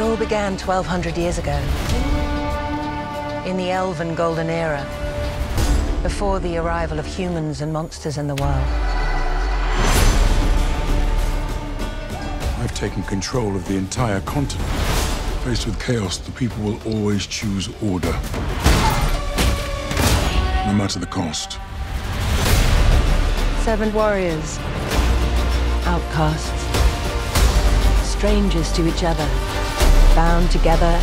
all began 1,200 years ago. In the Elven Golden Era, before the arrival of humans and monsters in the world. I've taken control of the entire continent. Faced with chaos, the people will always choose order. No matter the cost. Seven warriors, outcasts, strangers to each other, bound together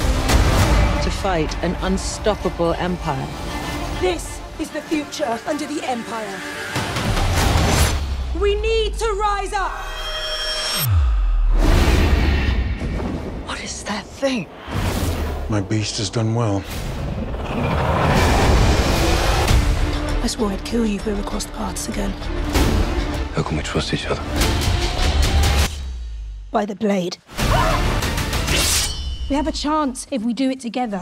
to fight an unstoppable empire. This is the future under the Empire. We need to rise up! What is that thing? My beast has done well. I swore I'd kill you if we ever crossed paths again. How can we trust each other? By the blade. We have a chance if we do it together.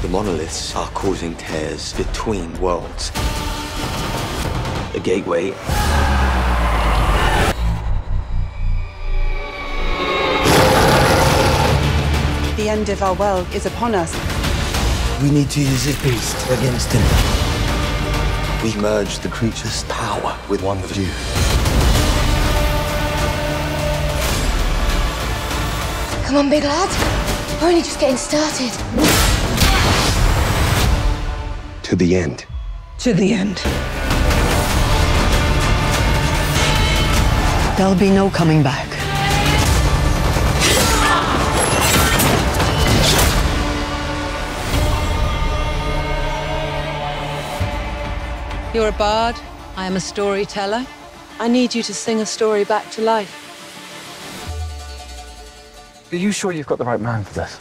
The monoliths are causing tears between worlds. A gateway. The end of our world is upon us. We need to use this beast against him. We merge the creature's power with one of you. Come on, big lad. We're only just getting started. To the end. To the end. There'll be no coming back. You're a bard. I am a storyteller. I need you to sing a story back to life. Are you sure you've got the right man for this?